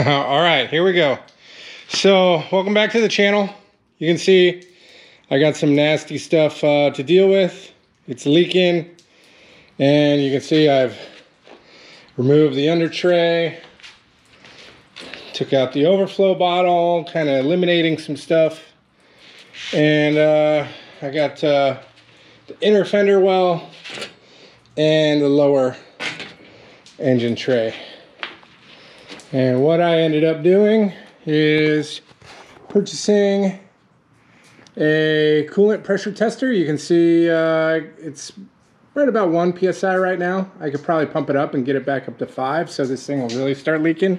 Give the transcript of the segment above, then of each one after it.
All right, here we go. So, welcome back to the channel. You can see I got some nasty stuff uh, to deal with. It's leaking. And you can see I've removed the under tray. Took out the overflow bottle, kind of eliminating some stuff. And uh, I got uh, the inner fender well and the lower engine tray. And what I ended up doing is purchasing a coolant pressure tester. You can see uh, it's right about one PSI right now. I could probably pump it up and get it back up to five so this thing will really start leaking.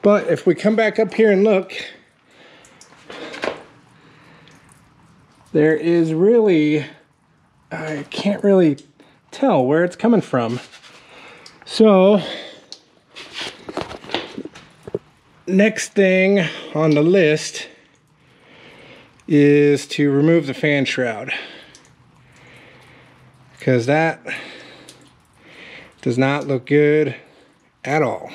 But if we come back up here and look, there is really, I can't really tell where it's coming from. So, next thing on the list is to remove the fan shroud because that does not look good at all.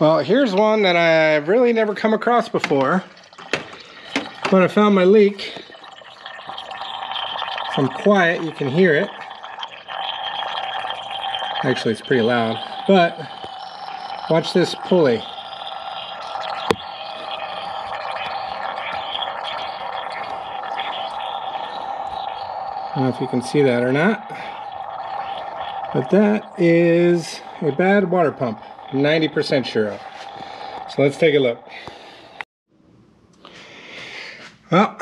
Well, here's one that I've really never come across before. But I found my leak. If I'm quiet, you can hear it. Actually, it's pretty loud. But, watch this pulley. I don't know if you can see that or not. But that is a bad water pump. 90% sure of. So let's take a look. Well,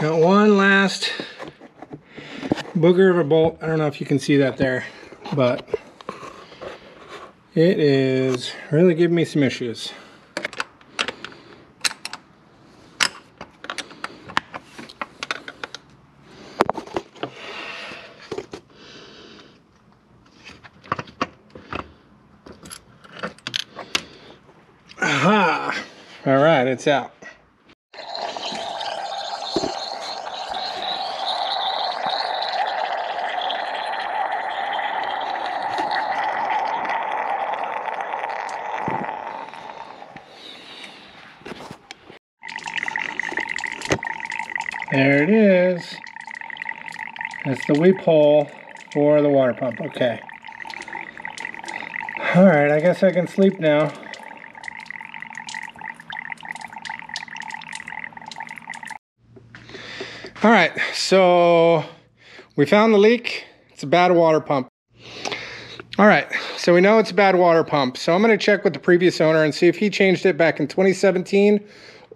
got one last booger of a bolt. I don't know if you can see that there, but it is really giving me some issues. Right, it's out. There it is. That's the weep hole for the water pump. Okay. All right, I guess I can sleep now. All right, so we found the leak. It's a bad water pump. All right, so we know it's a bad water pump. So I'm gonna check with the previous owner and see if he changed it back in 2017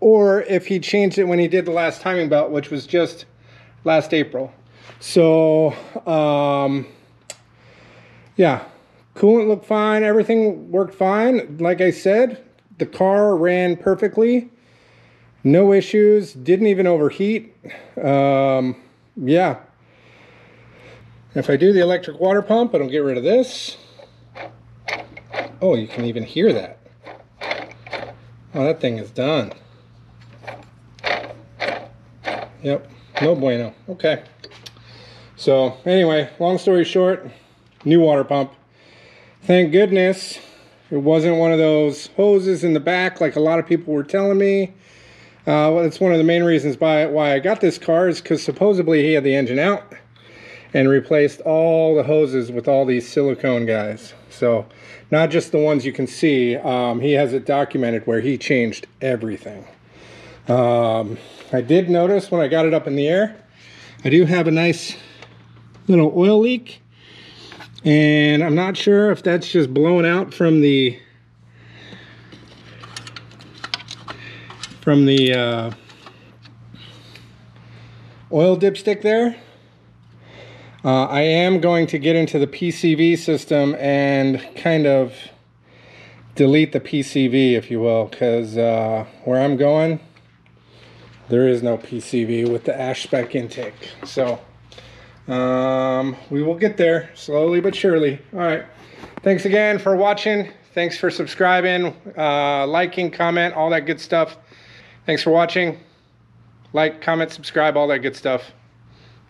or if he changed it when he did the last timing belt, which was just last April. So, um, yeah, coolant looked fine. Everything worked fine. Like I said, the car ran perfectly. No issues, didn't even overheat. Um, yeah. If I do the electric water pump, it'll get rid of this. Oh, you can even hear that. Oh, that thing is done. Yep, no bueno. Okay. So, anyway, long story short, new water pump. Thank goodness it wasn't one of those hoses in the back like a lot of people were telling me. Uh, well, that's one of the main reasons why, why I got this car is because supposedly he had the engine out and replaced all the hoses with all these silicone guys. So not just the ones you can see, um, he has it documented where he changed everything. Um, I did notice when I got it up in the air, I do have a nice little oil leak and I'm not sure if that's just blown out from the from the uh, oil dipstick there. Uh, I am going to get into the PCV system and kind of delete the PCV, if you will, because uh, where I'm going, there is no PCV with the AshSpec intake. So um, we will get there slowly but surely. All right. Thanks again for watching. Thanks for subscribing, uh, liking, comment, all that good stuff. Thanks for watching. Like, comment, subscribe, all that good stuff.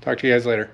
Talk to you guys later.